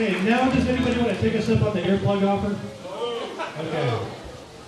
Okay, now does anybody want to take us up on the earplug offer? Okay.